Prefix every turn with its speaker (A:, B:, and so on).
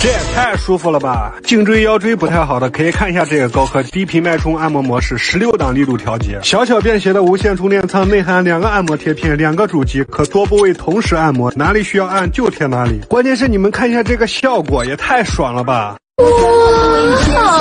A: 这也太舒服了吧颈椎腰椎不太好的可以看一下这个高科低频脉冲按摩模式十六档力度调节。小巧便携的无线充电仓内含两个按摩贴片两个主机可多部位同时按摩哪里需要按就贴哪里。关键是你们看一下这个效果也太爽了吧！
B: 哇